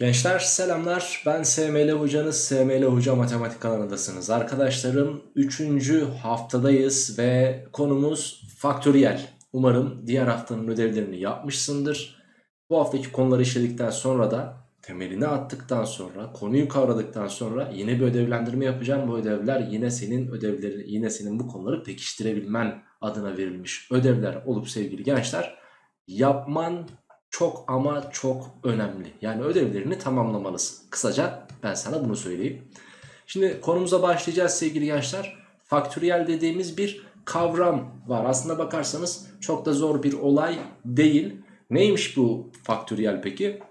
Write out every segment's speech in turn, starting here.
Gençler selamlar. Ben SML hocanız SML Hoca Matematik kanalındasınız arkadaşlarım 3. haftadayız ve konumuz faktöriyel. Umarım diğer haftanın ödevlerini yapmışsındır. Bu haftaki konuları işledikten sonra da temelini attıktan sonra konuyu kavradıktan sonra yine bir ödevlendirme yapacağım. Bu ödevler yine senin ödevleri yine senin bu konuları pekiştirebilmen adına verilmiş ödevler olup sevgili gençler yapman çok ama çok önemli. Yani ödevlerini tamamlamalısın. Kısaca ben sana bunu söyleyeyim. Şimdi konumuza başlayacağız sevgili gençler. Faktöriyel dediğimiz bir kavram var. Aslında bakarsanız çok da zor bir olay değil. Neymiş bu faktöriyel peki?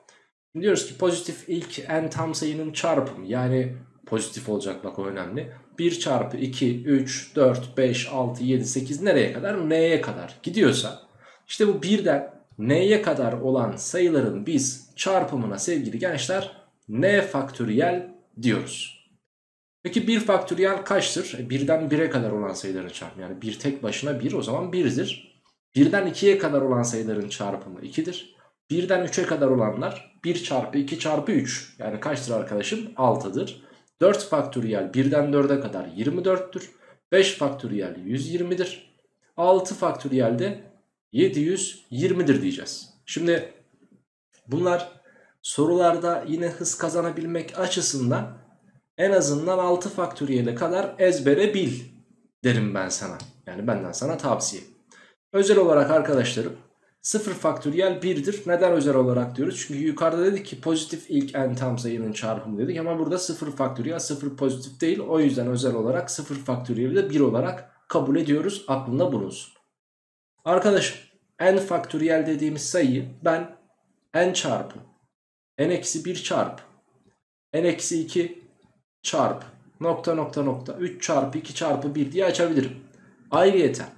Şimdi diyoruz ki pozitif ilk en tam sayının çarpımı. Yani pozitif olacak bak o önemli. 1 çarpı 2, 3, 4, 5, 6, 7, 8 nereye kadar? N'ye kadar gidiyorsa işte bu birden n'ye kadar olan sayıların biz çarpımına sevgili gençler n faktöriyel diyoruz. Peki 1 faktöriyel kaçtır? E, birden 1'e kadar olan sayıların çarpımı yani 1 tek başına 1 o zaman 1'dir. Birden 2'ye kadar olan sayıların çarpımı 2'dir. Birden 3'e kadar olanlar 1 çarpı 2 çarpı 3 yani kaçtır arkadaşım? 6'dır. 4 faktöriyel 1'den 4'e kadar 24'tür. 5 faktöriyel 120'dir. 6 faktöriyel de 720'dir diyeceğiz. Şimdi bunlar sorularda yine hız kazanabilmek açısından en azından 6 faktöriyele kadar ezbere bil derim ben sana. Yani benden sana tavsiye. Özel olarak arkadaşlarım 0 faktöriyel 1'dir. Neden özel olarak diyoruz? Çünkü yukarıda dedik ki pozitif ilk en tam sayının çarpımı dedik ama burada 0 faktöriyel 0 pozitif değil. O yüzden özel olarak 0 faktöriyeli de 1 olarak kabul ediyoruz. Aklında bulunsun. Arkadaşım n faktöriyel dediğimiz sayıyı ben n çarpı n eksi 1 çarpı n eksi 2 çarpı nokta nokta nokta 3 çarpı 2 çarpı 1 diye açabilirim. Ayrıyeten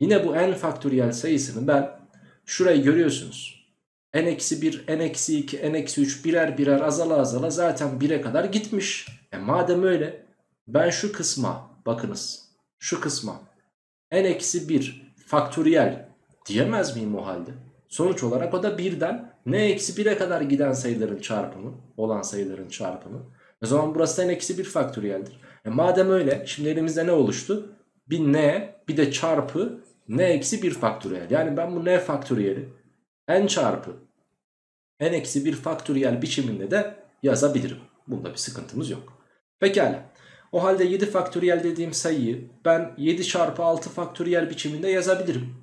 yine bu n faktöriyel sayısını ben şurayı görüyorsunuz. n eksi 1, n eksi 2, n eksi 3 birer birer azala azala zaten 1'e kadar gitmiş. E madem öyle ben şu kısma bakınız şu kısma n eksi 1 faktöriyel diyemez miyim o halde? Sonuç olarak o da birden n eksi 1'e kadar giden sayıların çarpımı olan sayıların çarpımı. O zaman burası da n eksi 1 faktöriyeldir. E madem öyle şimdi elimizde ne oluştu? Bir n bir de çarpı n eksi 1 faktöriyel. Yani ben bu n faktöriyeli n çarpı n eksi 1 faktöriyel biçiminde de yazabilirim. Bunda bir sıkıntımız yok. Pekala. O halde 7 faktöriyel dediğim sayıyı ben 7 çarpı 6 faktöriyel biçiminde yazabilirim.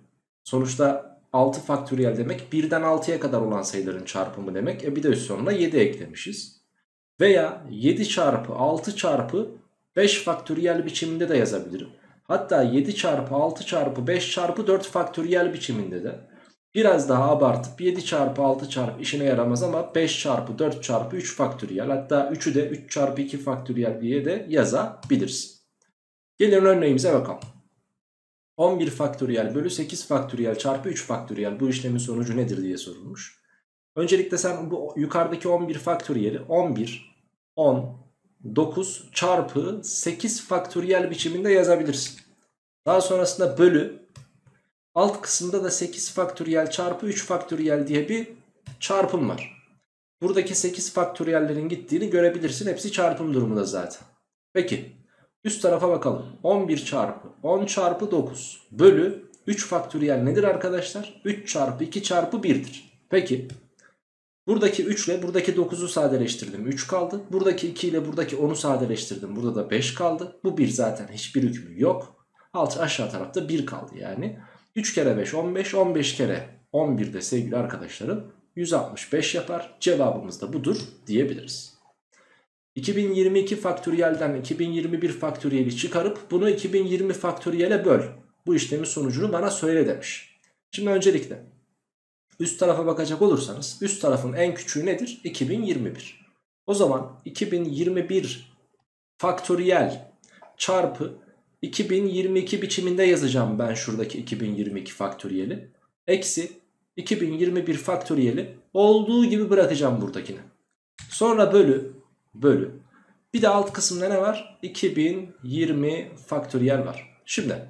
Sonuçta 6 faktöriyel demek 1'den 6'ya kadar olan sayıların çarpımı demek. E bir de üst sonuna 7 eklemişiz. Veya 7 çarpı 6 çarpı 5 faktöriyel biçiminde de yazabilirim. Hatta 7 çarpı 6 çarpı 5 çarpı 4 faktöriyel biçiminde de biraz daha abartıp 7 çarpı 6 çarpı işine yaramaz ama 5 çarpı 4 çarpı 3 faktöriyel hatta 3'ü de 3 çarpı 2 faktöriyel diye de yazabilirsin. Gelin örneğimize bakalım. 11 faktöriyel bölü 8 faktöriyel çarpı 3 faktöriyel bu işlemin sonucu nedir diye sorulmuş. Öncelikle sen bu yukarıdaki 11 faktöriyeli 11, 10, 9 çarpı 8 faktöriyel biçiminde yazabilirsin. Daha sonrasında bölü alt kısımda da 8 faktöriyel çarpı 3 faktöriyel diye bir çarpım var. Buradaki 8 faktöriyellerin gittiğini görebilirsin. Hepsi çarpım durumunda zaten. Peki Üst tarafa bakalım. 11 çarpı 10 çarpı 9 bölü 3 faktöriyel nedir arkadaşlar? 3 çarpı 2 çarpı 1'dir. Peki buradaki 3 ile buradaki 9'u sadeleştirdim 3 kaldı. Buradaki 2 ile buradaki 10'u sadeleştirdim burada da 5 kaldı. Bu 1 zaten hiçbir hükmü yok. Alt aşağı tarafta 1 kaldı yani. 3 kere 5 15 15 kere 11 de sevgili arkadaşlarım 165 yapar. Cevabımız da budur diyebiliriz. 2022 faktöriyelden 2021 faktöriyeli çıkarıp bunu 2020 faktöriyele böl. Bu işlemin sonucunu bana söyle demiş. Şimdi öncelikle üst tarafa bakacak olursanız üst tarafın en küçüğü nedir? 2021. O zaman 2021 faktöriyel çarpı 2022 biçiminde yazacağım ben şuradaki 2022 faktöriyeli. Eksi 2021 faktöriyeli olduğu gibi bırakacağım buradakini. Sonra bölü bölü. Bir de alt kısımda ne var? 2020 faktöriyel var. Şimdi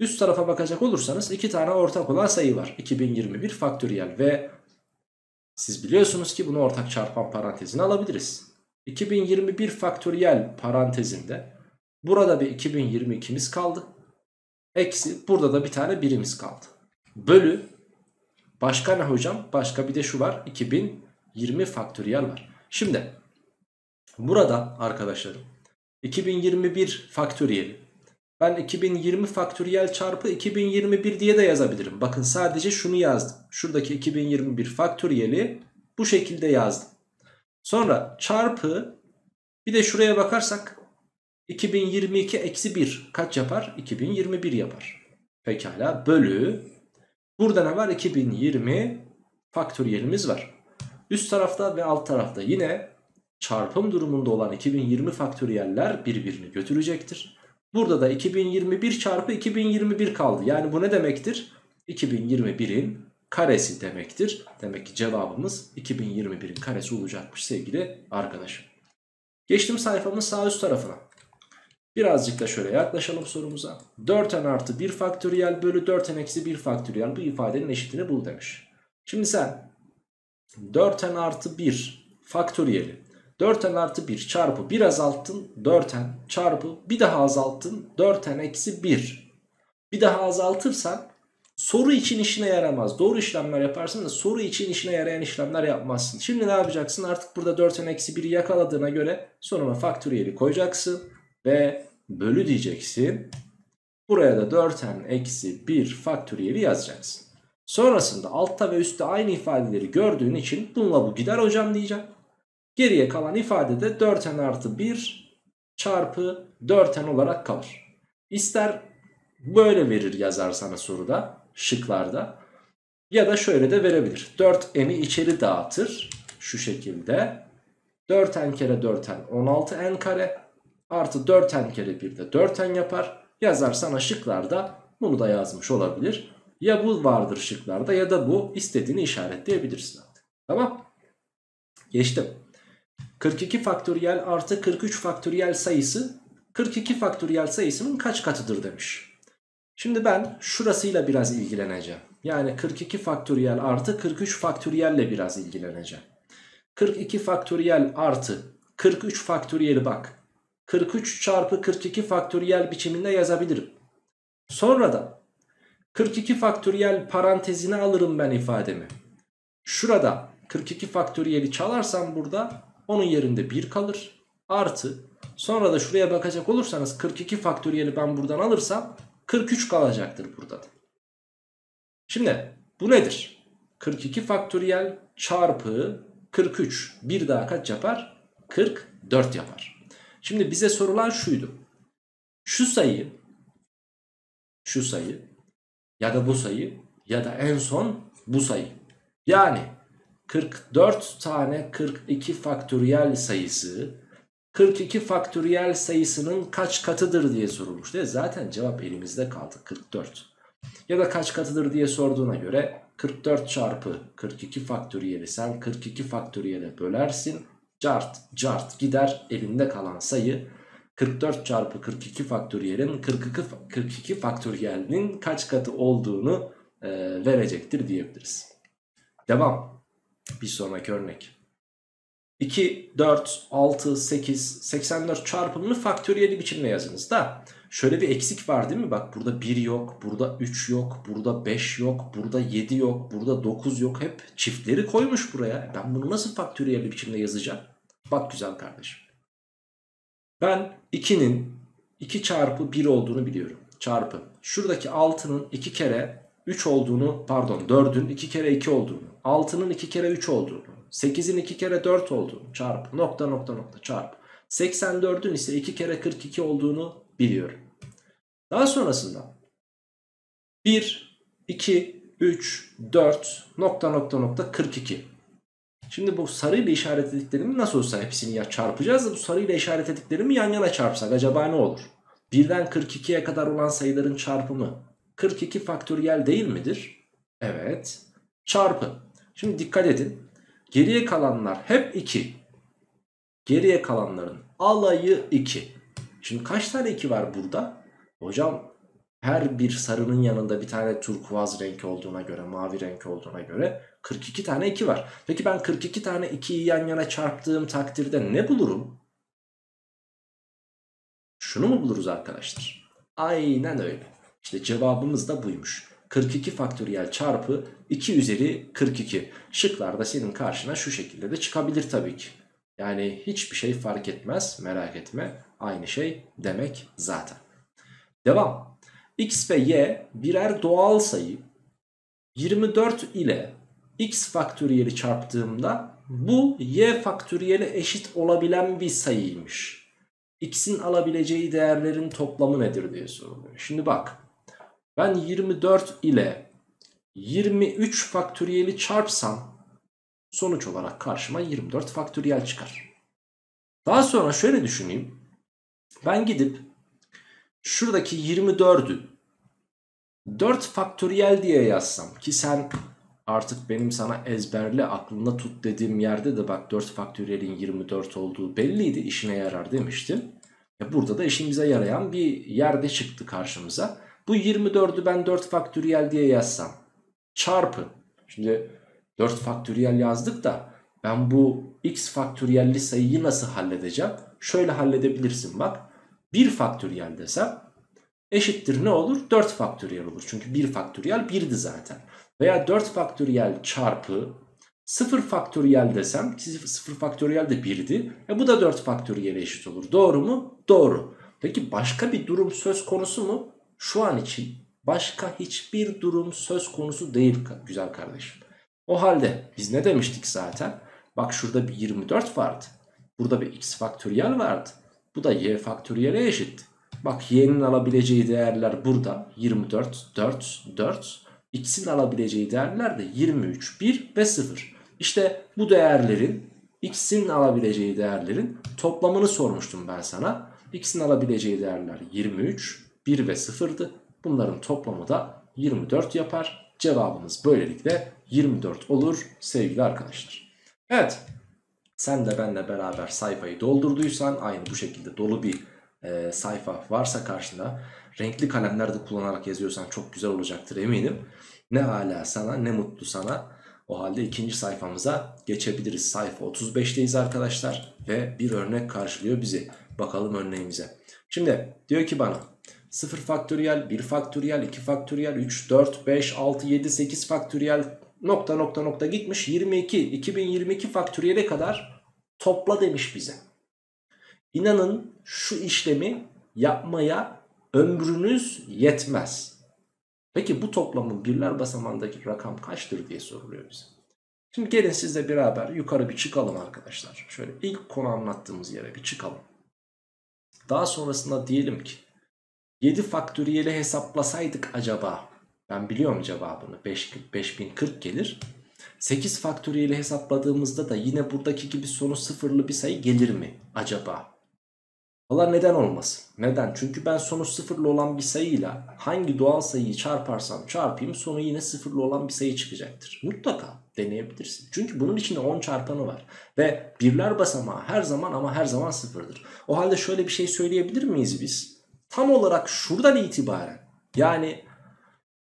üst tarafa bakacak olursanız iki tane ortak olan sayı var. 2021 faktöriyel ve Siz biliyorsunuz ki bunu ortak çarpan parantezine alabiliriz. 2021 faktöriyel parantezinde burada bir 2022'miz kaldı. Eksi burada da bir tane birimiz kaldı. Bölü başka ne hocam? Başka bir de şu var 2020 faktöriyel var. Şimdi burada arkadaşlarım 2021 faktöriyeli ben 2020 faktöriyel çarpı 2021 diye de yazabilirim. Bakın sadece şunu yazdım. Şuradaki 2021 faktöriyeli bu şekilde yazdım. Sonra çarpı bir de şuraya bakarsak 2022 eksi 1 kaç yapar? 2021 yapar. Pekala bölü burada ne var? 2020 faktöriyelimiz var. Üst tarafta ve alt tarafta yine çarpım durumunda olan 2020 faktöriyeller birbirini götürecektir. Burada da 2021 çarpı 2021 kaldı. Yani bu ne demektir? 2021'in karesi demektir. Demek ki cevabımız 2021'in karesi olacakmış sevgili arkadaşım. Geçtim sayfamın sağ üst tarafına. Birazcık da şöyle yaklaşalım sorumuza. 4n artı 1 faktöriyel bölü 4n eksi 1 faktöriyel bu ifadenin eşitini bul demiş. Şimdi sen 4n artı 1 faktöriyeli 4n artı 1 çarpı 1 azalttın 4n çarpı bir daha azalttın 4n eksi 1. Bir daha azaltırsan soru için işine yaramaz. Doğru işlemler yaparsın da soru için işine yarayan işlemler yapmazsın. Şimdi ne yapacaksın? Artık burada 4n eksi 1'i yakaladığına göre sonuna faktöriyeli koyacaksın. Ve bölü diyeceksin. Buraya da 4n eksi 1 faktöriyeli yazacaksın. Sonrasında altta ve üstte aynı ifadeleri gördüğün için bununla bu gider hocam diyeceğim. Geriye kalan ifade de 4n artı 1 çarpı 4n olarak kalır. İster böyle verir yazar sana soruda şıklarda ya da şöyle de verebilir. 4n'i içeri dağıtır şu şekilde 4n kere 4n 16n kare artı 4n kere 1 de 4n yapar. Yazar sana şıklarda bunu da yazmış olabilir. Ya bu vardır şıklarda ya da bu istediğini işaretleyebilirsin. Tamam. Geçtim. 42 faktöriyel artı 43 faktöriyel sayısı 42 faktöriyel sayısının kaç katıdır demiş. Şimdi ben şurasıyla biraz ilgileneceğim. Yani 42 faktöriyel artı 43 faktöriyelle biraz ilgileneceğim. 42 faktöriyel artı 43 faktöriyeli bak. 43 çarpı 42 faktöriyel biçiminde yazabilirim. Sonra da 42 faktöriyel parantezine alırım ben ifademi. Şurada 42 faktöriyeli çalarsam burada onun yerinde 1 kalır. Artı sonra da şuraya bakacak olursanız 42 faktöriyeli ben buradan alırsam 43 kalacaktır burada da. Şimdi bu nedir? 42 faktöriyel çarpı 43 bir daha kaç yapar? 44 yapar. Şimdi bize sorulan şuydu. Şu sayı şu sayı ya da bu sayı ya da en son bu sayı. Yani 44 tane 42 faktöriyel sayısı 42 faktöriyel sayısının kaç katıdır diye sorulmuş. Değil Zaten cevap elimizde kaldı 44. Ya da kaç katıdır diye sorduğuna göre 44 çarpı 42 faktöriyeli sen 42 faktöriyele bölersin. Cart cart gider elinde kalan sayı 44 çarpı 42 faktöriyelin 42, 42 faktöriyelinin kaç katı olduğunu e, verecektir diyebiliriz. Devam. Bir sonraki örnek. 2, 4, 6, 8, 84 çarpımını faktöriyeli biçimde yazınız da. Şöyle bir eksik var değil mi? Bak burada 1 yok, burada 3 yok, burada 5 yok, burada 7 yok, burada 9 yok. Hep çiftleri koymuş buraya. Ben bunu nasıl faktöriyeli biçimde yazacağım? Bak güzel kardeşim. Ben 2'nin 2 çarpı 1 olduğunu biliyorum. Çarpı. Şuradaki 6'nın 2 kere 3 olduğunu pardon 4'ün 2 kere 2 olduğunu 6'nın 2 kere 3 olduğunu 8'in 2 kere 4 olduğunu çarp nokta nokta nokta çarp 84'ün ise 2 kere 42 olduğunu biliyorum. Daha sonrasında 1, 2, 3, 4 nokta nokta nokta 42. Şimdi bu sarıyla işaretlediklerimi nasıl olsa hepsini ya çarpacağız da bu sarıyla işaretlediklerimi yan yana çarpsak acaba ne olur? 1'den 42'ye kadar olan sayıların çarpımı 42 faktöriyel değil midir? Evet. Çarpı. Şimdi dikkat edin. Geriye kalanlar hep 2. Geriye kalanların alayı 2. Şimdi kaç tane 2 var burada? Hocam her bir sarının yanında bir tane turkuaz renk olduğuna göre, mavi renk olduğuna göre 42 tane 2 var. Peki ben 42 tane 2'yi yan yana çarptığım takdirde ne bulurum? Şunu mu buluruz arkadaşlar? Aynen öyle. İşte cevabımız da buymuş. 42 faktöriyel çarpı 2 üzeri 42. Şıklarda senin karşına şu şekilde de çıkabilir tabii ki. Yani hiçbir şey fark etmez merak etme. Aynı şey demek zaten. Devam. X ve Y birer doğal sayı. 24 ile X faktöriyeli çarptığımda bu Y faktöriyeli eşit olabilen bir sayıymış. X'in alabileceği değerlerin toplamı nedir diye soruluyor. Şimdi bak ben 24 ile 23 faktöriyeli çarpsam sonuç olarak karşıma 24 faktöriyel çıkar. Daha sonra şöyle düşüneyim. Ben gidip şuradaki 24'ü 4 faktöriyel diye yazsam ki sen artık benim sana ezberle aklında tut dediğim yerde de bak 4 faktöriyelin 24 olduğu belliydi işine yarar demiştim. E burada da işimize yarayan bir yerde çıktı karşımıza. Bu 24'ü ben 4 faktöriyel diye yazsam çarpı. Şimdi 4 faktöriyel yazdık da ben bu x faktöriyelli sayıyı nasıl halledeceğim? Şöyle halledebilirsin bak. 1 faktöriyel desem eşittir ne olur? 4 faktöriyel olur. Çünkü 1 faktöriyel 1'di zaten. Veya 4 faktöriyel çarpı 0 faktöriyel desem ki 0 faktöriyel de 1'di. E bu da 4 faktöriyel eşit olur. Doğru mu? Doğru. Peki başka bir durum söz konusu mu? Şu an için başka hiçbir durum söz konusu değil güzel kardeşim. O halde biz ne demiştik zaten? Bak şurada bir 24 vardı. Burada bir x faktöriyel vardı. Bu da y faktöriyele eşit. Bak y'nin alabileceği değerler burada. 24, 4, 4. X'in alabileceği değerler de 23, 1 ve 0. İşte bu değerlerin x'in alabileceği değerlerin toplamını sormuştum ben sana. x'in alabileceği değerler 23, 1 ve 0'dı. Bunların toplamı da 24 yapar. Cevabımız böylelikle 24 olur sevgili arkadaşlar. Evet sen de benle beraber sayfayı doldurduysan aynı bu şekilde dolu bir e, sayfa varsa karşında renkli kalemler de kullanarak yazıyorsan çok güzel olacaktır eminim. Ne hala sana ne mutlu sana. O halde ikinci sayfamıza geçebiliriz. Sayfa 35'teyiz arkadaşlar ve bir örnek karşılıyor bizi. Bakalım örneğimize. Şimdi diyor ki bana 0 faktöriyel, 1 faktöriyel, 2 faktöriyel, 3, 4, 5, 6, 7, 8 faktöriyel nokta nokta nokta gitmiş 22, 2022 faktöriyele kadar topla demiş bize. İnanın şu işlemi yapmaya ömrünüz yetmez. Peki bu toplamın birler basamandaki rakam kaçtır diye soruluyor bize. Şimdi gelin sizle beraber yukarı bir çıkalım arkadaşlar. Şöyle ilk konu anlattığımız yere bir çıkalım. Daha sonrasında diyelim ki 7 faktöriyeli hesaplasaydık acaba ben biliyorum cevabını 5, 5040 gelir. 8 faktöriyeli hesapladığımızda da yine buradaki gibi sonu sıfırlı bir sayı gelir mi acaba? Valla neden olmasın? Neden? Çünkü ben sonu sıfırlı olan bir sayıyla hangi doğal sayıyı çarparsam çarpayım sonu yine sıfırlı olan bir sayı çıkacaktır. Mutlaka deneyebilirsin. Çünkü bunun içinde 10 çarpanı var. Ve birler basamağı her zaman ama her zaman sıfırdır. O halde şöyle bir şey söyleyebilir miyiz biz? Tam olarak şuradan itibaren yani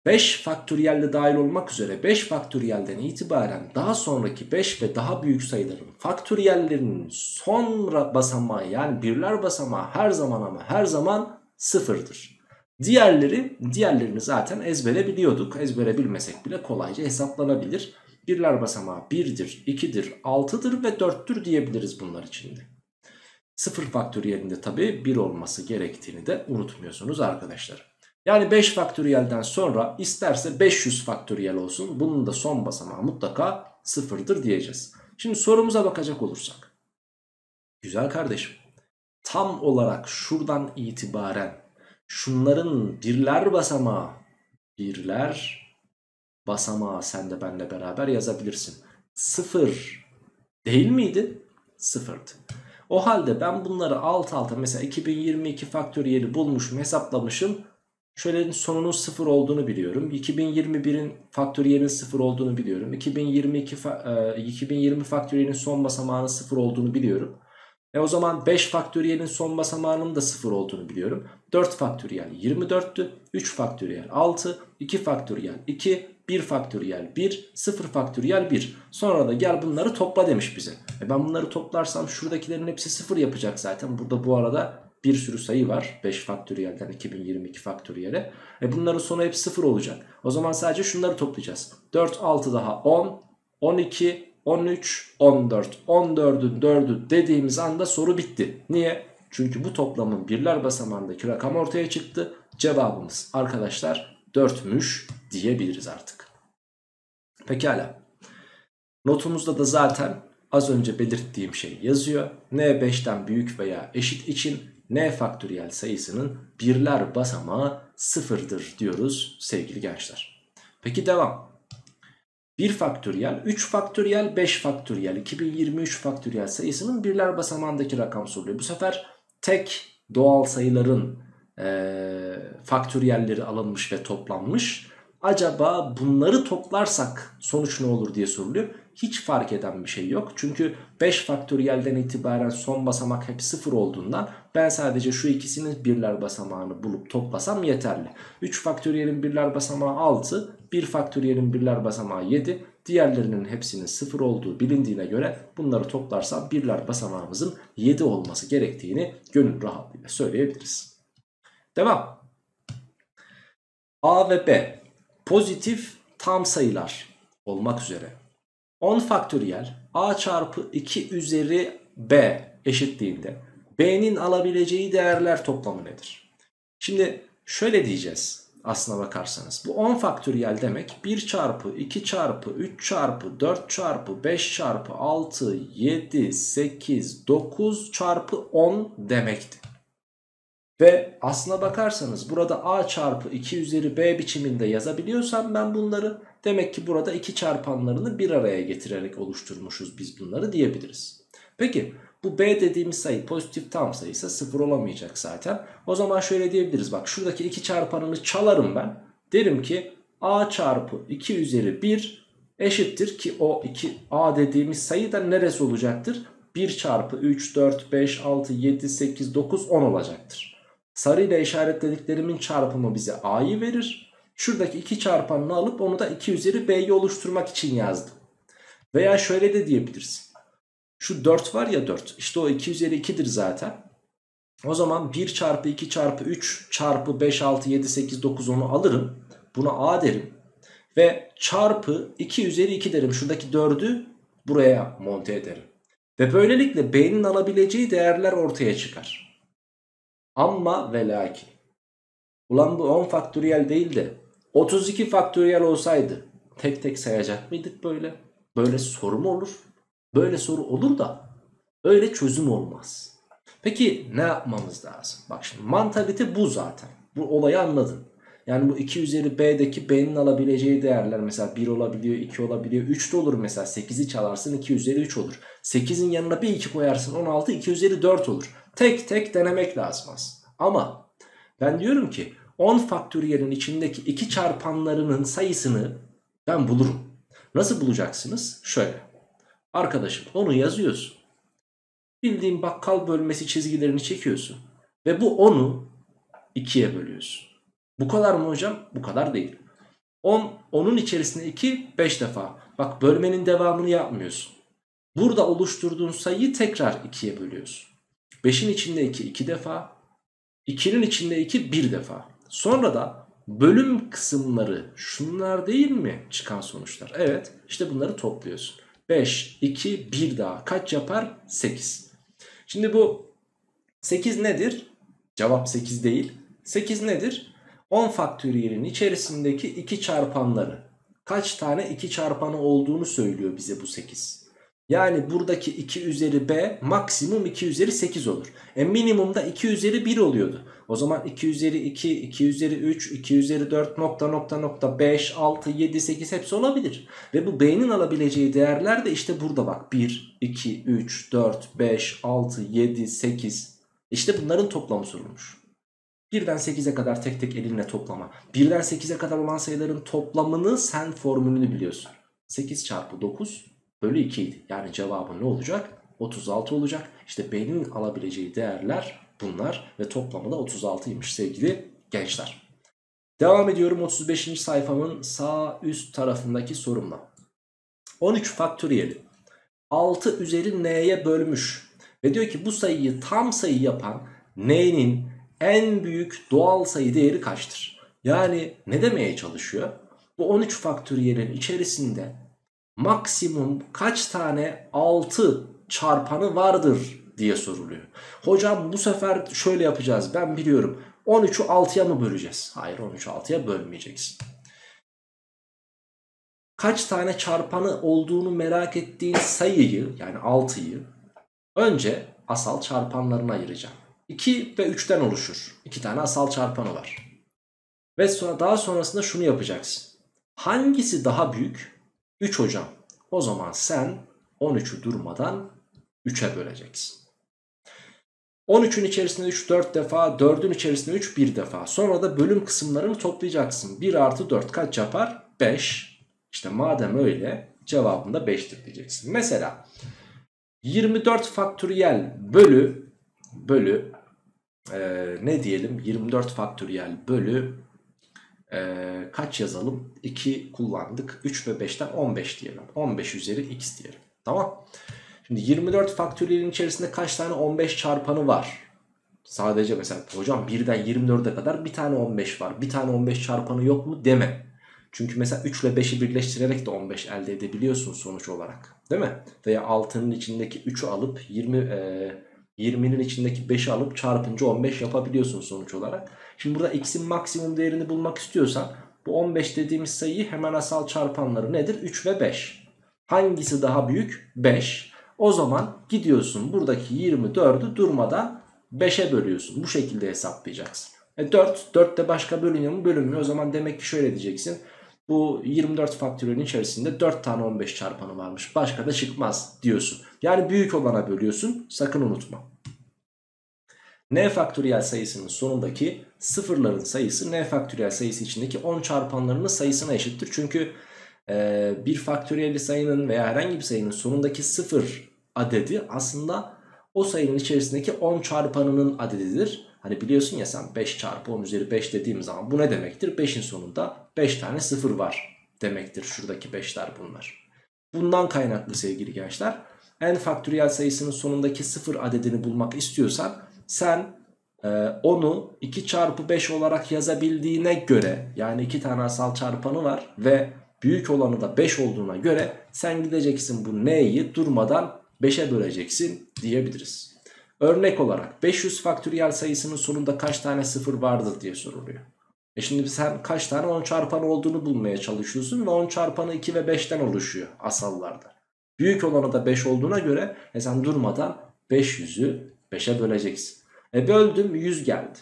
5 faktöriyelde dahil olmak üzere 5 faktöriyelden itibaren daha sonraki 5 ve daha büyük sayıların faktöriyellerinin sonra basamağı yani birler basamağı her zaman ama her zaman sıfırdır. Diğerleri, diğerlerini zaten ezbere biliyorduk. Ezbere bilmesek bile kolayca hesaplanabilir. Birler basamağı 1'dir, 2'dir, 6'dır ve 4'tür diyebiliriz bunlar içinde. Sıfır faktöriyelinde tabi 1 olması gerektiğini de unutmuyorsunuz arkadaşlar. Yani 5 faktöriyelden sonra isterse 500 faktöriyel olsun. Bunun da son basamağı mutlaka sıfırdır diyeceğiz. Şimdi sorumuza bakacak olursak. Güzel kardeşim. Tam olarak şuradan itibaren şunların birler basamağı, birler basamağı sen de benle beraber yazabilirsin. Sıfır değil miydi? Sıfırdı. O halde ben bunları alt alta mesela 2022 faktöriyeli bulmuşum hesaplamışım. Şöyle sonunun sıfır olduğunu biliyorum. 2021'in faktöriyelin sıfır olduğunu biliyorum. 2022 e, 2020 faktöriyelin son basamağının sıfır olduğunu biliyorum. E o zaman 5 faktöriyelin son basamağının da 0 olduğunu biliyorum. 4 faktöriyel 24'tü. 3 faktöriyel 6. 2 faktöriyel 2. 1 faktöriyel 1. 0 faktöriyel 1. Sonra da gel bunları topla demiş bize. E ben bunları toplarsam şuradakilerin hepsi 0 yapacak zaten. Burada bu arada bir sürü sayı var. 5 faktöriyelden 2022 faktöriyele. E bunların sonu hep 0 olacak. O zaman sadece şunları toplayacağız. 4, 6 daha 10, 12, 13, 14. 14'ün 4'ü dediğimiz anda soru bitti. Niye? Çünkü bu toplamın birler basamağındaki rakam ortaya çıktı. Cevabımız arkadaşlar 4'müş diyebiliriz artık. Pekala. Notumuzda da zaten az önce belirttiğim şey yazıyor. N 5'ten büyük veya eşit için n faktöriyel sayısının birler basamağı sıfırdır diyoruz sevgili gençler. Peki devam. 1 faktöriyel, 3 faktöriyel, 5 faktöriyel, 2023 faktöriyel sayısının birler basamağındaki rakam soruluyor. Bu sefer tek doğal sayıların e, faktöriyelleri alınmış ve toplanmış. Acaba bunları toplarsak sonuç ne olur diye soruluyor. Hiç fark eden bir şey yok. Çünkü 5 faktöriyelden itibaren son basamak hep 0 olduğundan ben sadece şu ikisinin birler basamağını bulup toplasam yeterli. 3 faktöriyelin birler basamağı 6, 1 faktöriyelin birler basamağı 7. Diğerlerinin hepsinin 0 olduğu bilindiğine göre bunları toplarsam birler basamağımızın 7 olması gerektiğini gönül rahatlığıyla söyleyebiliriz. Devam. A ve B pozitif tam sayılar olmak üzere 10 faktöriyel a çarpı 2 üzeri b eşitliğinde b'nin alabileceği değerler toplamı nedir? Şimdi şöyle diyeceğiz aslına bakarsanız. Bu 10 faktöriyel demek 1 çarpı 2 çarpı 3 çarpı 4 çarpı 5 çarpı 6 7 8 9 çarpı 10 demekti. Ve aslına bakarsanız burada a çarpı 2 üzeri b biçiminde yazabiliyorsam ben bunları demek ki burada iki çarpanlarını bir araya getirerek oluşturmuşuz biz bunları diyebiliriz. Peki bu b dediğimiz sayı pozitif tam sayıysa sıfır olamayacak zaten. O zaman şöyle diyebiliriz bak şuradaki iki çarpanını çalarım ben. Derim ki a çarpı 2 üzeri 1 eşittir ki o 2 a dediğimiz sayı da neresi olacaktır? 1 çarpı 3, 4, 5, 6, 7, 8, 9, 10 olacaktır. Sarı ile işaretlediklerimin çarpımı bize a'yı verir. Şuradaki iki çarpanını alıp onu da 2 üzeri b'yi oluşturmak için yazdım. Veya şöyle de diyebiliriz. Şu 4 var ya 4 işte o 2 üzeri 2'dir zaten. O zaman 1 çarpı 2 çarpı 3 çarpı 5 6 7 8 9 10'u alırım. Buna a derim. Ve çarpı 2 üzeri 2 derim. Şuradaki 4'ü buraya monte ederim. Ve böylelikle b'nin alabileceği değerler ortaya çıkar. Ama ve lakin. Ulan bu 10 faktöriyel değil de 32 faktöriyel olsaydı tek tek sayacak mıydık böyle? Böyle soru mu olur? Böyle soru olur da öyle çözüm olmaz. Peki ne yapmamız lazım? Bak şimdi mantalite bu zaten. Bu olayı anladın. Yani bu 2 üzeri b'deki b'nin alabileceği değerler mesela 1 olabiliyor, 2 olabiliyor, 3 de olur mesela 8'i çalarsın 2 üzeri 3 olur. 8'in yanına bir 2 koyarsın 16 2 üzeri 4 olur. Tek tek denemek lazım aslında. Ama ben diyorum ki 10 faktöriyelin içindeki iki çarpanlarının sayısını ben bulurum. Nasıl bulacaksınız? Şöyle. Arkadaşım onu yazıyorsun. Bildiğin bakkal bölmesi çizgilerini çekiyorsun. Ve bu 10'u 2'ye bölüyorsun. Bu kadar mı hocam? Bu kadar değil. 10, onun içerisinde 2, 5 defa. Bak bölmenin devamını yapmıyorsun. Burada oluşturduğun sayıyı tekrar 2'ye bölüyorsun. 5'in içinde 2 2 defa. 2'nin içinde 2 1 defa. Sonra da bölüm kısımları şunlar değil mi çıkan sonuçlar? Evet işte bunları topluyorsun. 5, 2, 1 daha kaç yapar? 8. Şimdi bu 8 nedir? Cevap 8 değil. 8 nedir? 10 faktöriyelin içerisindeki 2 çarpanları. Kaç tane 2 çarpanı olduğunu söylüyor bize bu 8. Yani buradaki 2 üzeri b maksimum 2 üzeri 8 olur. E minimumda 2 üzeri 1 oluyordu. O zaman 2 üzeri 2, 2 üzeri 3, 2 üzeri 4 nokta nokta nokta 5, 6, 7, 8 hepsi olabilir. Ve bu b'nin alabileceği değerler de işte burada bak. 1, 2, 3, 4, 5, 6, 7, 8. İşte bunların toplamı sorulmuş. Birden 8'e kadar tek tek elinle toplama. Birden 8'e kadar olan sayıların toplamını sen formülünü biliyorsun. 8 çarpı 9 bölü 2 idi. Yani cevabı ne olacak? 36 olacak. İşte B'nin alabileceği değerler bunlar ve toplamı da 36'ymış sevgili gençler. Devam ediyorum 35. sayfamın sağ üst tarafındaki sorumla. 13 faktöriyeli 6 üzeri n'ye bölmüş. Ve diyor ki bu sayıyı tam sayı yapan n'nin en büyük doğal sayı değeri kaçtır? Yani ne demeye çalışıyor? Bu 13 faktöriyelin içerisinde maksimum kaç tane 6 çarpanı vardır diye soruluyor. Hocam bu sefer şöyle yapacağız ben biliyorum. 13'ü 6'ya mı böleceğiz? Hayır 13'ü 6'ya bölmeyeceksin. Kaç tane çarpanı olduğunu merak ettiğin sayıyı yani 6'yı önce asal çarpanlarına ayıracağım. 2 ve 3'ten oluşur. 2 tane asal çarpanı var. Ve sonra daha sonrasında şunu yapacaksın. Hangisi daha büyük? 3 hocam. O zaman sen 13'ü durmadan 3'e böleceksin. 13'ün içerisinde 3 4 defa, 4'ün içerisinde 3 1 defa. Sonra da bölüm kısımlarını toplayacaksın. 1 artı 4 kaç yapar? 5. İşte madem öyle cevabında 5'tir diyeceksin. Mesela 24 faktöriyel bölü bölü e, ne diyelim 24 faktöriyel bölü e, kaç yazalım? 2 kullandık. 3 ve 5'ten 15 diyelim. 15 üzeri x diyelim. Tamam. Şimdi 24 faktöriyelin içerisinde kaç tane 15 çarpanı var? Sadece mesela hocam 1'den 24'e kadar bir tane 15 var. Bir tane 15 çarpanı yok mu deme. Çünkü mesela 3 ile 5'i birleştirerek de 15 elde edebiliyorsun sonuç olarak. Değil mi? Veya 6'nın içindeki 3'ü alıp 20 e, 20'nin içindeki 5'i alıp çarpınca 15 yapabiliyorsun sonuç olarak. Şimdi burada x'in maksimum değerini bulmak istiyorsan bu 15 dediğimiz sayıyı hemen asal çarpanları nedir? 3 ve 5. Hangisi daha büyük? 5. O zaman gidiyorsun buradaki 24'ü durmadan 5'e bölüyorsun. Bu şekilde hesaplayacaksın. E 4, 4 de başka bölünüyor mu? Bölünmüyor. O zaman demek ki şöyle diyeceksin. Bu 24 faktörün içerisinde 4 tane 15 çarpanı varmış. Başka da çıkmaz diyorsun. Yani büyük olana bölüyorsun. Sakın unutma. N faktöriyel sayısının sonundaki sıfırların sayısı N faktöriyel sayısı içindeki 10 çarpanlarının sayısına eşittir. Çünkü e, bir faktöriyel sayının veya herhangi bir sayının sonundaki sıfır adedi aslında o sayının içerisindeki 10 çarpanının adedidir. Hani biliyorsun ya sen 5 çarpı 10 üzeri 5 dediğim zaman bu ne demektir? 5'in sonunda 5 tane sıfır var demektir. Şuradaki 5'ler bunlar. Bundan kaynaklı sevgili gençler. N faktöriyel sayısının sonundaki sıfır adedini bulmak istiyorsan sen e, onu 2 çarpı 5 olarak yazabildiğine göre yani 2 tane asal çarpanı var ve büyük olanı da 5 olduğuna göre sen gideceksin bu n'yi durmadan 5'e böleceksin diyebiliriz. Örnek olarak 500 faktöriyel sayısının sonunda kaç tane sıfır vardır diye soruluyor. E şimdi sen kaç tane 10 çarpanı olduğunu bulmaya çalışıyorsun ve 10 çarpanı 2 ve 5'ten oluşuyor asallarda. Büyük olanı da 5 olduğuna göre e sen durmadan 500'ü 5'e böleceksin. E böldüm 100 geldi.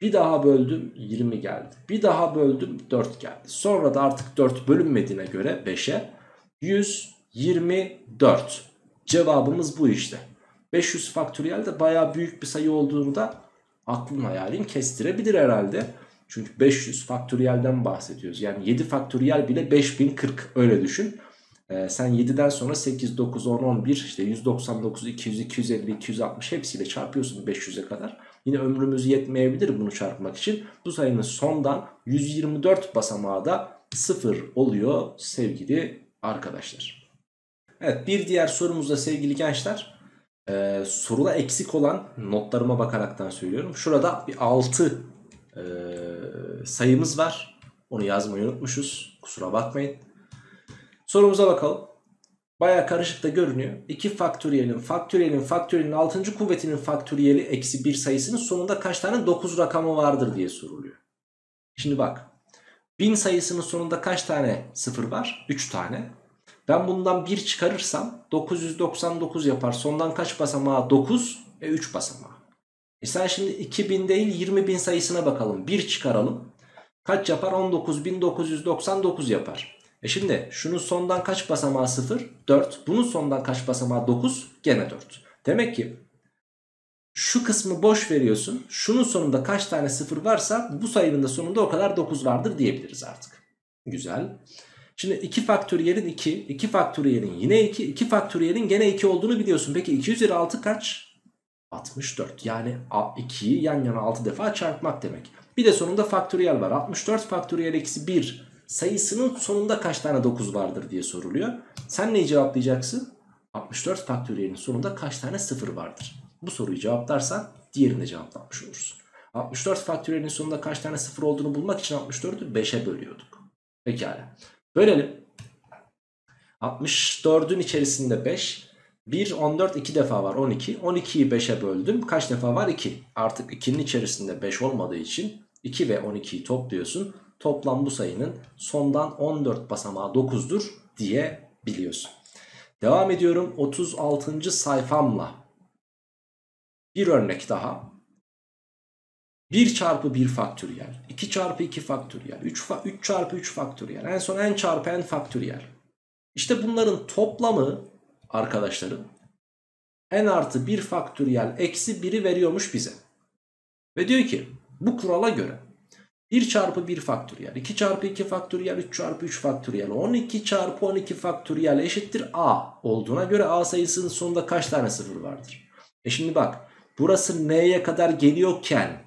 Bir daha böldüm 20 geldi. Bir daha böldüm 4 geldi. Sonra da artık 4 bölünmediğine göre 5'e 124. Cevabımız bu işte. 500 faktöriyel de baya büyük bir sayı olduğunu da aklın hayalin kestirebilir herhalde. Çünkü 500 faktöriyelden bahsediyoruz. Yani 7 faktöriyel bile 5040 öyle düşün. Ee, sen 7'den sonra 8, 9, 10, 11 işte 199, 200, 250, 260 hepsiyle çarpıyorsun 500'e kadar. Yine ömrümüz yetmeyebilir bunu çarpmak için. Bu sayının sondan 124 basamağı da 0 oluyor sevgili arkadaşlar. Evet bir diğer sorumuzda sevgili gençler e, soruda eksik olan notlarıma bakaraktan söylüyorum. Şurada bir 6 e, sayımız var. Onu yazmayı unutmuşuz. Kusura bakmayın. Sorumuza bakalım. Baya karışık da görünüyor. 2 faktöriyelin faktöriyelin faktöriyelin 6. kuvvetinin faktöriyeli eksi 1 sayısının sonunda kaç tane 9 rakamı vardır diye soruluyor. Şimdi bak. 1000 sayısının sonunda kaç tane sıfır var? 3 tane. Ben bundan 1 çıkarırsam 999 yapar. Sondan kaç basamağı? 9 ve 3 basamağı. E sen şimdi 2000 değil 20.000 sayısına bakalım. 1 çıkaralım. Kaç yapar? 19.999 yapar. E şimdi şunun sondan kaç basamağı 0? 4. Bunun sondan kaç basamağı 9? Gene 4. Demek ki şu kısmı boş veriyorsun. Şunun sonunda kaç tane 0 varsa bu sayının da sonunda o kadar 9 vardır diyebiliriz artık. Güzel. Şimdi 2 faktöriyelin 2, 2 faktöriyelin yine 2, 2 faktöriyelin gene 2 olduğunu biliyorsun. Peki 2 üzeri 6 kaç? 64. Yani 2'yi yan yana 6 defa çarpmak demek. Bir de sonunda faktöriyel var. 64 faktöriyel eksi 1 sayısının sonunda kaç tane 9 vardır diye soruluyor. Sen neyi cevaplayacaksın? 64 faktöriyelin sonunda kaç tane 0 vardır? Bu soruyu cevaplarsan diğerini cevaplamış olursun. 64 faktöriyelin sonunda kaç tane 0 olduğunu bulmak için 64'ü 5'e bölüyorduk. Pekala. Bölelim. 64'ün içerisinde 5. 1, 14 2 defa var 12. 12'yi 5'e böldüm. Kaç defa var? 2. Artık 2'nin içerisinde 5 olmadığı için 2 ve 12'yi topluyorsun. Toplam bu sayının sondan 14 basamağı 9'dur diyebiliyorsun. Devam ediyorum 36. sayfamla. Bir örnek daha. 1 çarpı 1 faktöriyel, 2 çarpı 2 faktöriyel, 3, fa 3 çarpı 3 faktöriyel, en son n çarpı n faktöriyel. İşte bunların toplamı arkadaşlarım n artı 1 faktöriyel eksi 1'i veriyormuş bize. Ve diyor ki bu kurala göre 1 çarpı 1 faktöriyel, 2 çarpı 2 faktöriyel, 3 çarpı 3 faktöriyel, 12 çarpı 12 faktöriyel eşittir a olduğuna göre a sayısının sonunda kaç tane sıfır vardır? E şimdi bak burası n'ye kadar geliyorken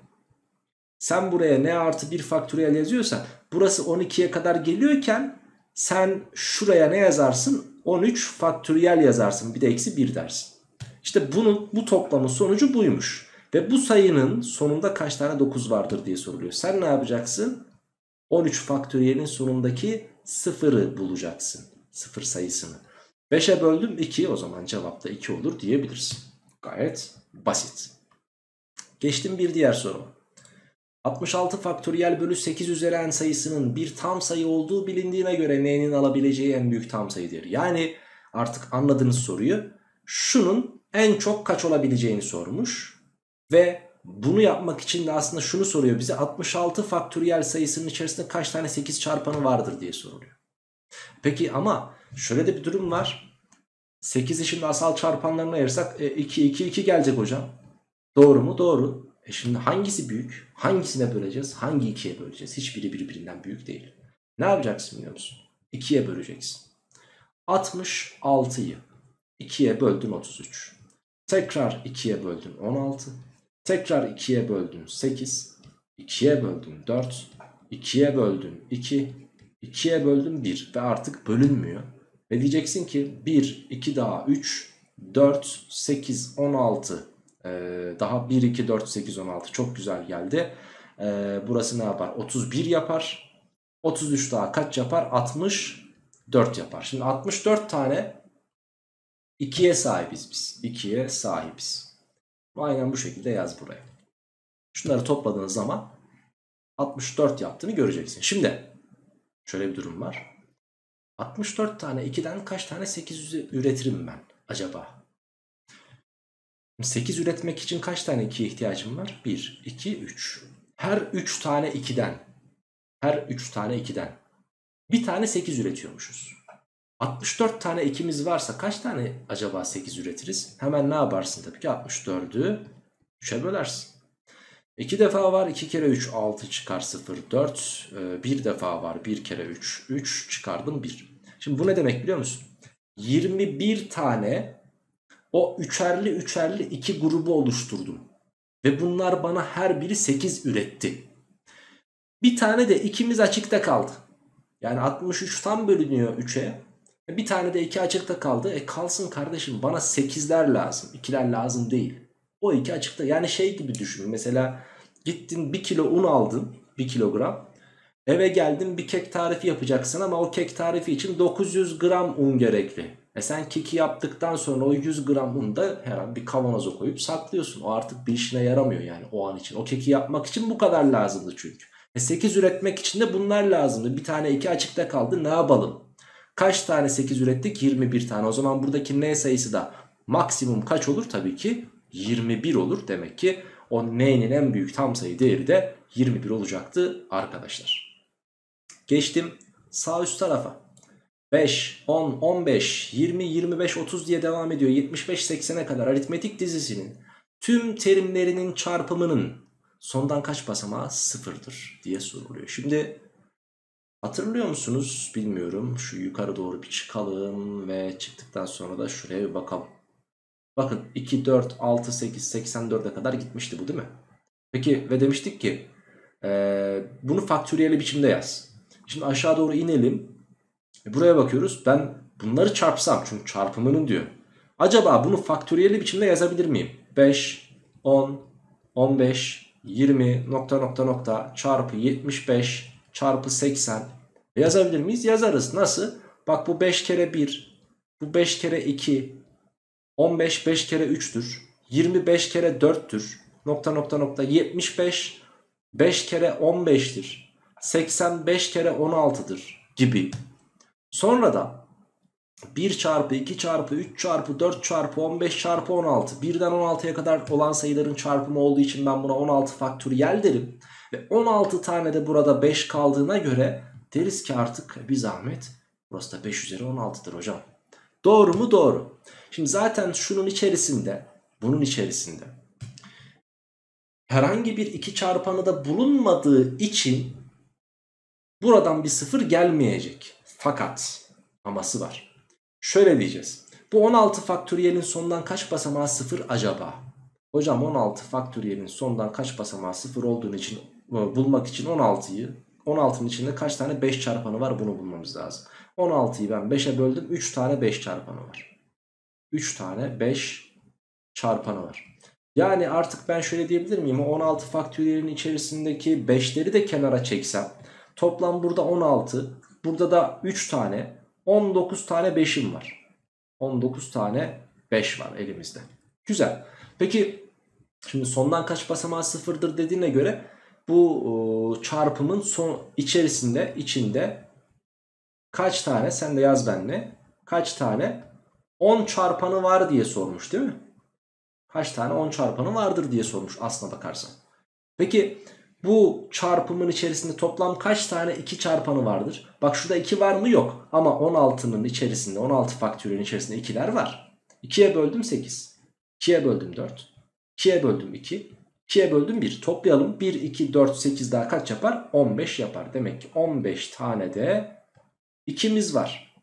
sen buraya n artı 1 faktöriyel yazıyorsan burası 12'ye kadar geliyorken sen şuraya ne yazarsın? 13 faktöriyel yazarsın bir de eksi 1 dersin. İşte bunun bu toplamın sonucu buymuş. Ve bu sayının sonunda kaç tane 9 vardır diye soruluyor. Sen ne yapacaksın? 13 faktöriyelin sonundaki sıfırı bulacaksın. Sıfır sayısını. 5'e böldüm 2 o zaman cevapta 2 olur diyebilirsin. Gayet basit. Geçtim bir diğer soru. 66 faktöriyel bölü 8 üzeri n sayısının bir tam sayı olduğu bilindiğine göre n'nin alabileceği en büyük tam sayıdır. Yani artık anladığınız soruyu şunun en çok kaç olabileceğini sormuş. Ve bunu yapmak için de aslında şunu soruyor bize 66 faktöriyel sayısının içerisinde kaç tane 8 çarpanı vardır diye soruluyor. Peki ama şöyle de bir durum var. 8'i şimdi asal çarpanlarına ayırsak 2 2 2 gelecek hocam. Doğru mu? Doğru. E şimdi hangisi büyük? Hangisine böleceğiz? Hangi ikiye böleceğiz? Hiçbiri birbirinden büyük değil. Ne yapacaksın biliyor musun? 2'ye böleceksin. 66'yı 2'ye böldün 33. Tekrar 2'ye böldün 16. Tekrar 2'ye böldün 8. 2'ye böldün 4. 2'ye böldün 2. 2'ye böldün 1 ve artık bölünmüyor. Ve diyeceksin ki 1, 2 daha 3, 4, 8, 16 ee, daha 1, 2, 4, 8, 16 çok güzel geldi. Ee, burası ne yapar? 31 yapar. 33 daha kaç yapar? 64 yapar. Şimdi 64 tane 2'ye sahibiz biz. 2'ye sahibiz. Aynen bu şekilde yaz buraya. Şunları topladığınız zaman 64 yaptığını göreceksin. Şimdi şöyle bir durum var. 64 tane 2'den kaç tane 8 üretirim ben acaba? 8 üretmek için kaç tane 2'ye ihtiyacım var? 1, 2, 3. Her 3 tane 2'den her 3 tane 2'den bir tane 8 üretiyormuşuz. 64 tane 2'miz varsa kaç tane acaba 8 üretiriz? Hemen ne yaparsın tabii ki 64'ü 3'e bölersin. 2 defa var 2 kere 3 6 çıkar 0 4 bir defa var 1 kere 3 3 çıkardım 1. Şimdi bu ne demek biliyor musun? 21 tane o üçerli üçerli iki grubu oluşturdum. Ve bunlar bana her biri 8 üretti. Bir tane de ikimiz açıkta kaldı. Yani 63 tam bölünüyor 3'e. Bir tane de 2 açıkta kaldı. E kalsın kardeşim bana 8'ler lazım. 2'ler lazım değil. O 2 açıkta. Yani şey gibi düşün. Mesela gittin 1 kilo un aldın. 1 kilogram. Eve geldin bir kek tarifi yapacaksın ama o kek tarifi için 900 gram un gerekli. E sen keki yaptıktan sonra o 100 gram unu da herhangi bir kavanoza koyup saklıyorsun. O artık bir işine yaramıyor yani o an için. O keki yapmak için bu kadar lazımdı çünkü. E 8 üretmek için de bunlar lazımdı. Bir tane 2 açıkta kaldı ne yapalım? Kaç tane 8 ürettik? 21 tane. O zaman buradaki n sayısı da maksimum kaç olur? Tabii ki 21 olur. Demek ki o n'nin en büyük tam sayı değeri de 21 olacaktı arkadaşlar. Geçtim sağ üst tarafa. 5, 10, 15, 20, 25, 30 diye devam ediyor. 75, 80'e kadar aritmetik dizisinin tüm terimlerinin çarpımının sondan kaç basamağı sıfırdır diye soruluyor. Şimdi Hatırlıyor musunuz bilmiyorum. Şu yukarı doğru bir çıkalım ve çıktıktan sonra da şuraya bir bakalım. Bakın 2, 4, 6, 8, 84'e kadar gitmişti bu değil mi? Peki ve demiştik ki e, bunu faktöriyeli biçimde yaz. Şimdi aşağı doğru inelim. E, buraya bakıyoruz. Ben bunları çarpsam çünkü çarpımının diyor. Acaba bunu faktöriyeli biçimde yazabilir miyim? 5, 10, 15, 20 nokta nokta nokta çarpı 75 çarpı 80 yazabilir miyiz? Yazarız. Nasıl? Bak bu 5 kere 1, bu 5 kere 2, 15 5 kere 3'tür. 25 kere 4'tür. Nokta nokta nokta 75 5 kere 15'tir. 85 kere 16'dır gibi. Sonra da 1 çarpı 2 çarpı 3 çarpı 4 çarpı 15 çarpı 16 birden 16'ya kadar olan sayıların çarpımı olduğu için ben buna 16 faktöriyel derim. Ve 16 tane de burada 5 kaldığına göre deriz ki artık bir zahmet burası da 5 üzeri 16'dır hocam. Doğru mu? Doğru. Şimdi zaten şunun içerisinde bunun içerisinde herhangi bir iki çarpanı da bulunmadığı için buradan bir sıfır gelmeyecek. Fakat aması var. Şöyle diyeceğiz. Bu 16 faktöriyelin sonundan kaç basamağı sıfır acaba? Hocam 16 faktöriyelin sonundan kaç basamağı sıfır olduğunu için bulmak için 16'yı 16'nın içinde kaç tane 5 çarpanı var bunu bulmamız lazım. 16'yı ben 5'e böldüm 3 tane 5 çarpanı var. 3 tane 5 çarpanı var. Yani artık ben şöyle diyebilir miyim? 16 faktöriyelin içerisindeki 5'leri de kenara çeksem. Toplam burada 16. Burada da 3 tane. 19 tane 5'im var. 19 tane 5 var elimizde. Güzel. Peki şimdi sondan kaç basamağı sıfırdır dediğine göre bu çarpımın son içerisinde içinde kaç tane sen de yaz benle kaç tane 10 çarpanı var diye sormuş değil mi? Kaç tane 10 çarpanı vardır diye sormuş aslına bakarsan. Peki bu çarpımın içerisinde toplam kaç tane 2 çarpanı vardır? Bak şurada 2 var mı yok. Ama 16'nın içerisinde 16 faktörün içerisinde 2'ler var. 2'ye böldüm 8. 2'ye böldüm 4. 2'ye böldüm 2. 2'ye böldüm 1. Toplayalım. 1, 2, 4, 8 daha kaç yapar? 15 yapar. Demek ki 15 tane de 2'miz var.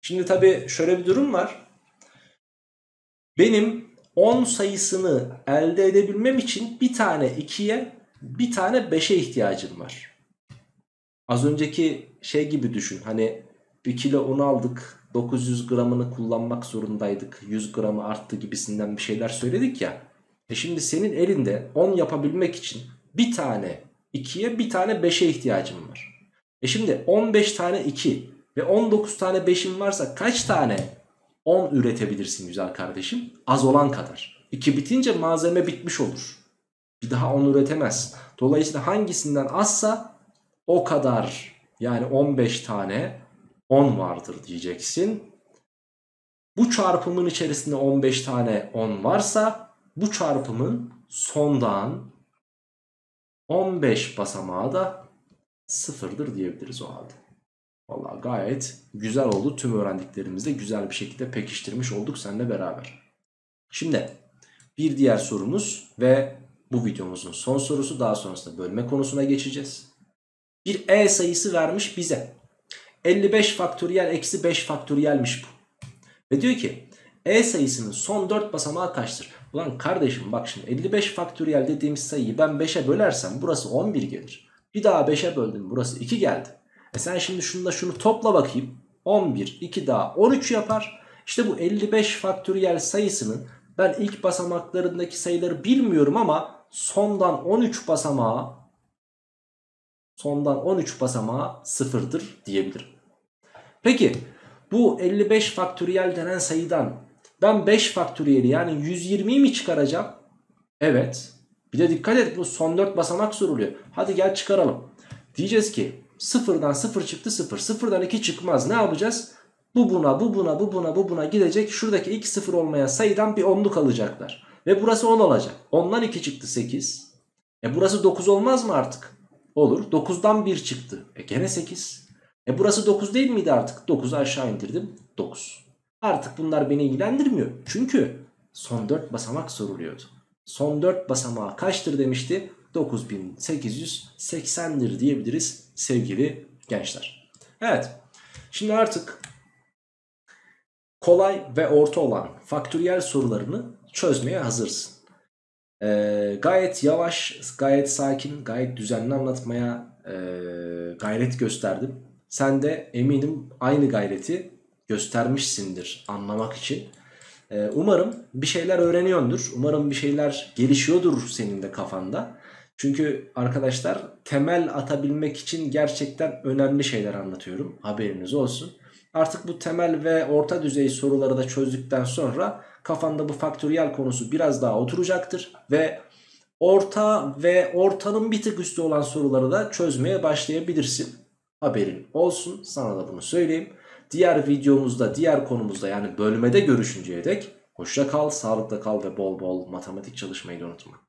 Şimdi tabii şöyle bir durum var. Benim 10 sayısını elde edebilmem için bir tane 2'ye bir tane 5'e ihtiyacım var. Az önceki şey gibi düşün. Hani 1 kilo un aldık 900 gramını kullanmak zorundaydık. 100 gramı arttı gibisinden bir şeyler söyledik ya. E şimdi senin elinde 10 yapabilmek için bir tane 2'ye bir tane 5'e ihtiyacım var. E şimdi 15 tane 2 ve 19 tane 5'in varsa kaç tane 10 üretebilirsin güzel kardeşim? Az olan kadar. 2 bitince malzeme bitmiş olur. Bir daha 10 üretemez. Dolayısıyla hangisinden azsa o kadar yani 15 tane 10 vardır diyeceksin. Bu çarpımın içerisinde 15 tane 10 varsa bu çarpımın sondan 15 basamağı da sıfırdır diyebiliriz o halde. Valla gayet güzel oldu. Tüm öğrendiklerimizi de güzel bir şekilde pekiştirmiş olduk seninle beraber. Şimdi bir diğer sorumuz ve bu videomuzun son sorusu daha sonrasında bölme konusuna geçeceğiz. Bir e sayısı vermiş bize. 55 faktöriyel eksi 5 faktöriyelmiş bu. Ve diyor ki e sayısının son 4 basamağı kaçtır? Ulan kardeşim bak şimdi 55 faktöriyel dediğimiz sayıyı ben 5'e bölersem burası 11 gelir. Bir daha 5'e böldüm burası 2 geldi. E sen şimdi şunu şunu topla bakayım. 11, 2 daha 13 yapar. İşte bu 55 faktöriyel sayısının ben ilk basamaklarındaki sayıları bilmiyorum ama sondan 13 basamağı sondan 13 basamağı sıfırdır diyebilirim. Peki bu 55 faktöriyel denen sayıdan ben 5 faktöriyeli yani 120'yi mi çıkaracağım? Evet. Bir de dikkat et bu son 4 basamak soruluyor. Hadi gel çıkaralım. Diyeceğiz ki Sıfırdan sıfır çıktı sıfır. Sıfırdan iki çıkmaz. Ne yapacağız? Bu buna bu buna bu buna bu buna gidecek. Şuradaki ilk sıfır olmayan sayıdan bir onluk alacaklar. Ve burası 10 olacak. Ondan 2 çıktı 8. E burası 9 olmaz mı artık? Olur. 9'dan 1 çıktı. E gene 8. E burası 9 değil miydi artık? 9'u aşağı indirdim. 9. Artık bunlar beni ilgilendirmiyor. Çünkü son 4 basamak soruluyordu. Son 4 basamağı kaçtır demişti? 9880'dir diyebiliriz sevgili gençler. Evet. Şimdi artık kolay ve orta olan faktöriyel sorularını çözmeye hazırsın. Ee, gayet yavaş, gayet sakin, gayet düzenli anlatmaya e, gayret gösterdim. Sen de eminim aynı gayreti göstermişsindir anlamak için. Ee, umarım bir şeyler öğreniyordur. Umarım bir şeyler gelişiyordur senin de kafanda. Çünkü arkadaşlar temel atabilmek için gerçekten önemli şeyler anlatıyorum. Haberiniz olsun. Artık bu temel ve orta düzey soruları da çözdükten sonra kafanda bu faktöriyel konusu biraz daha oturacaktır. Ve orta ve ortanın bir tık üstü olan soruları da çözmeye başlayabilirsin. Haberin olsun sana da bunu söyleyeyim. Diğer videomuzda diğer konumuzda yani bölmede görüşünceye dek hoşça kal, sağlıkla kal ve bol bol matematik çalışmayı unutma.